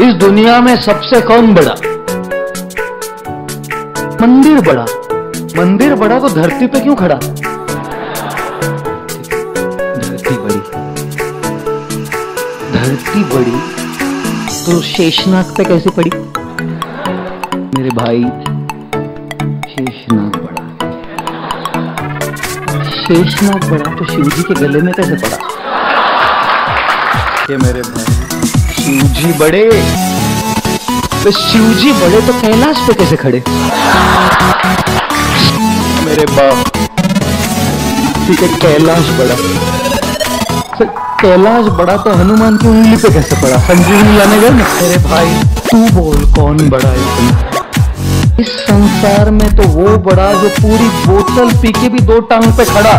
इस दुनिया में सबसे कौन बड़ा? मंदिर बड़ा। मंदिर बड़ा तो धरती पे क्यों खड़ा? धरती बड़ी। धरती बड़ी तो शेषनाग पे कैसे पड़ी? मेरे भाई, शेषनाग बड़ा। शेषनाग बड़ा तो शिव जी के गले में कैसे पड़ा? ये मेरे भाई। शिव जी बड़े। तो शिव जी बड़े तो कैलाश पे कैसे खड़े? मेरे बाप। ठीक है, कैलाश बड़ा। कैलाश बड़ा तो हनुमान की उंगली पे कैसे पड़ा? संजीवनी लाने गए ना? मेरे भाई, तू बोल कौन बड़ा है इसमें इस संसार में तो वो बड़ा जो पूरी बोतल पी के भी दो टांग पे खड़ा।